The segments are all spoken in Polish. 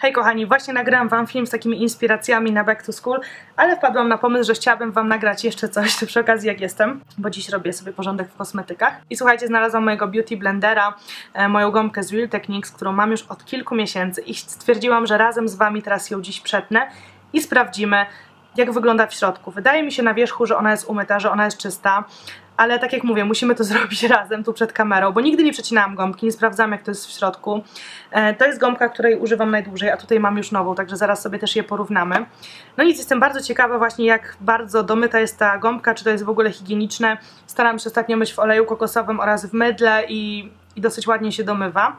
Hej kochani, właśnie nagrałam wam film z takimi inspiracjami na Back to School, ale wpadłam na pomysł, że chciałabym wam nagrać jeszcze coś przy okazji jak jestem, bo dziś robię sobie porządek w kosmetykach. I słuchajcie, znalazłam mojego beauty blendera, e, moją gąbkę z Real Techniques, którą mam już od kilku miesięcy i stwierdziłam, że razem z wami teraz ją dziś przetnę i sprawdzimy, jak wygląda w środku. Wydaje mi się na wierzchu, że ona jest umyta, że ona jest czysta, ale tak jak mówię, musimy to zrobić razem tu przed kamerą, bo nigdy nie przecinałam gąbki, nie sprawdzam jak to jest w środku. E, to jest gąbka, której używam najdłużej, a tutaj mam już nową, także zaraz sobie też je porównamy. No nic, jestem bardzo ciekawa właśnie jak bardzo domyta jest ta gąbka, czy to jest w ogóle higieniczne. Staram się ostatnio myć w oleju kokosowym oraz w mydle i, i dosyć ładnie się domywa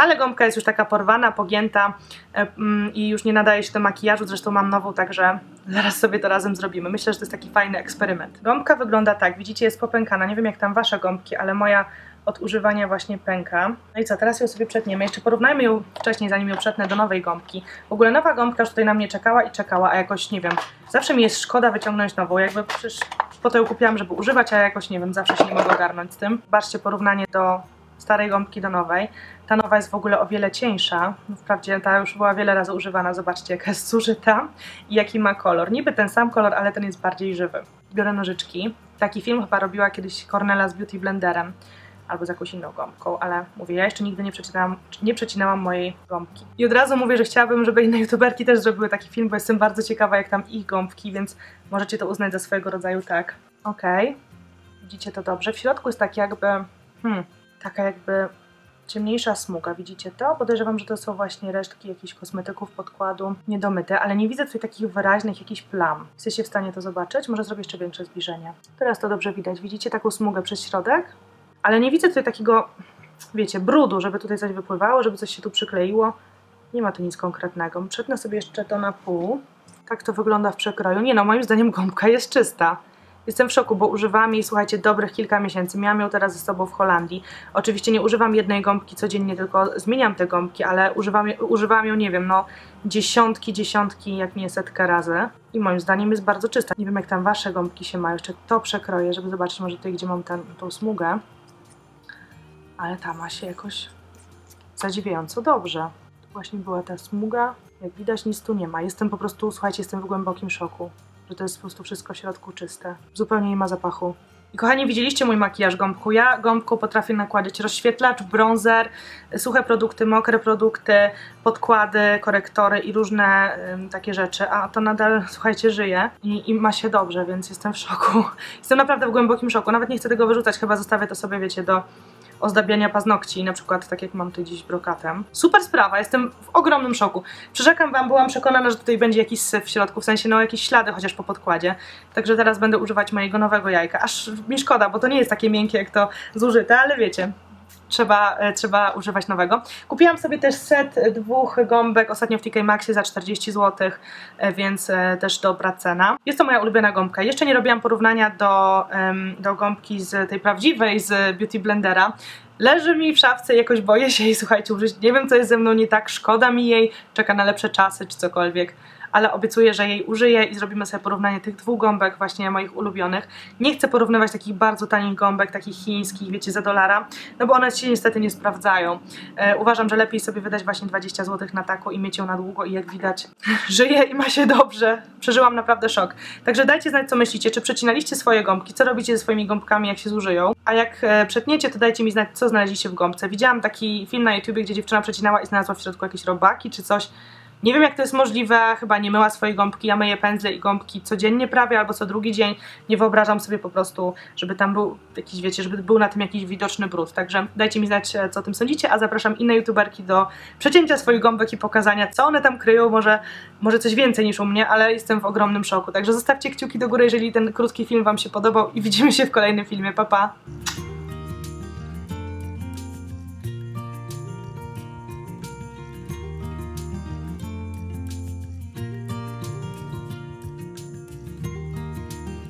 ale gąbka jest już taka porwana, pogięta e, mm, i już nie nadaje się do makijażu, zresztą mam nową, także zaraz sobie to razem zrobimy. Myślę, że to jest taki fajny eksperyment. Gąbka wygląda tak, widzicie jest popękana, nie wiem jak tam wasze gąbki, ale moja od używania właśnie pęka. No i co, teraz ją sobie przetniemy. Jeszcze porównajmy ją wcześniej, zanim ją przetnę do nowej gąbki. W ogóle nowa gąbka już tutaj na mnie czekała i czekała, a jakoś, nie wiem, zawsze mi jest szkoda wyciągnąć nową, jakby przecież po to ją kupiłam, żeby używać, a jakoś, nie wiem, zawsze się nie mogę ogarnąć z tym. Zobaczcie porównanie do starej gąbki do nowej. Ta nowa jest w ogóle o wiele cieńsza. Wprawdzie ta już była wiele razy używana. Zobaczcie, jaka jest zużyta i jaki ma kolor. Niby ten sam kolor, ale ten jest bardziej żywy. Biorę nożyczki. Taki film chyba robiła kiedyś Cornela z Beauty Blenderem albo z jakąś inną gąbką, ale mówię, ja jeszcze nigdy nie przecinałam, nie przecinałam mojej gąbki. I od razu mówię, że chciałabym, żeby inne youtuberki też zrobiły taki film, bo jestem bardzo ciekawa, jak tam ich gąbki, więc możecie to uznać za swojego rodzaju tak. Okej, okay. widzicie to dobrze. W środku jest tak jakby, hmm, taka jakby ciemniejsza smuga, widzicie to? Podejrzewam, że to są właśnie resztki jakichś kosmetyków, podkładu, niedomyte, ale nie widzę tutaj takich wyraźnych jakichś plam. Jesteście w stanie to zobaczyć? Może zrobię jeszcze większe zbliżenie. Teraz to dobrze widać. Widzicie taką smugę przez środek? Ale nie widzę tutaj takiego, wiecie, brudu, żeby tutaj coś wypływało, żeby coś się tu przykleiło. Nie ma tu nic konkretnego. Przetnę sobie jeszcze to na pół. Tak to wygląda w przekroju. Nie no, moim zdaniem gąbka jest czysta. Jestem w szoku, bo używam jej, słuchajcie, dobrych kilka miesięcy. Miałam ją teraz ze sobą w Holandii. Oczywiście nie używam jednej gąbki codziennie, tylko zmieniam te gąbki, ale używam, używam ją, nie wiem, no dziesiątki, dziesiątki, jak nie setkę razy. I moim zdaniem jest bardzo czysta. Nie wiem, jak tam wasze gąbki się mają. Jeszcze to przekroję, żeby zobaczyć może tutaj, gdzie mam ten, tą smugę. Ale ta ma się jakoś zadziwiająco dobrze. Tu właśnie była ta smuga. Jak widać, nic tu nie ma. Jestem po prostu, słuchajcie, jestem w głębokim szoku że to jest po prostu wszystko w środku czyste. Zupełnie nie ma zapachu. I kochani, widzieliście mój makijaż gąbku. Ja gąbką potrafię nakładać rozświetlacz, bronzer, suche produkty, mokre produkty, podkłady, korektory i różne ym, takie rzeczy, a to nadal, słuchajcie, żyje I, i ma się dobrze, więc jestem w szoku. Jestem naprawdę w głębokim szoku. Nawet nie chcę tego wyrzucać, chyba zostawię to sobie, wiecie, do ozdabiania paznokci, na przykład tak jak mam tu dziś brokatem. Super sprawa, jestem w ogromnym szoku. Przyrzekam wam, byłam przekonana, że tutaj będzie jakiś syf w środku, w sensie no jakieś ślady chociaż po podkładzie. Także teraz będę używać mojego nowego jajka. Aż mi szkoda, bo to nie jest takie miękkie jak to zużyte, ale wiecie, trzeba, e, trzeba używać nowego. Kupiłam sobie też set dwóch gąbek ostatnio w TK Maxie za 40 zł, e, więc e, też dobra cena. Jest to moja ulubiona gąbka. Jeszcze nie robiłam porównania do, do gąbki z tej prawdziwej, z Beauty Blendera. Leży mi w szafce, jakoś boję się jej, słuchajcie, użyć. Nie wiem, co jest ze mną nie tak, szkoda mi jej, czeka na lepsze czasy czy cokolwiek ale obiecuję, że jej użyję i zrobimy sobie porównanie tych dwóch gąbek właśnie moich ulubionych. Nie chcę porównywać takich bardzo tanich gąbek, takich chińskich, wiecie, za dolara, no bo one się niestety nie sprawdzają. E, uważam, że lepiej sobie wydać właśnie 20 zł na taką i mieć ją na długo i jak widać żyje i ma się dobrze. Przeżyłam naprawdę szok. Także dajcie znać, co myślicie, czy przecinaliście swoje gąbki, co robicie ze swoimi gąbkami, jak się zużyją, a jak e, przetniecie, to dajcie mi znać, co znaleźliście w gąbce. Widziałam taki film na YouTubie, gdzie dziewczyna przecinała i znalazła w środku jakieś robaki czy coś, nie wiem jak to jest możliwe, chyba nie myła swojej gąbki, ja myję pędzle i gąbki codziennie prawie albo co drugi dzień. Nie wyobrażam sobie po prostu, żeby tam był jakiś, wiecie, żeby był na tym jakiś widoczny brud. Także dajcie mi znać, e, co o tym sądzicie, a zapraszam inne youtuberki do przecięcia swoich gąbek i pokazania, co one tam kryją. Może, może coś więcej niż u mnie, ale jestem w ogromnym szoku. Także zostawcie kciuki do góry, jeżeli ten krótki film Wam się podobał i widzimy się w kolejnym filmie. Pa, pa!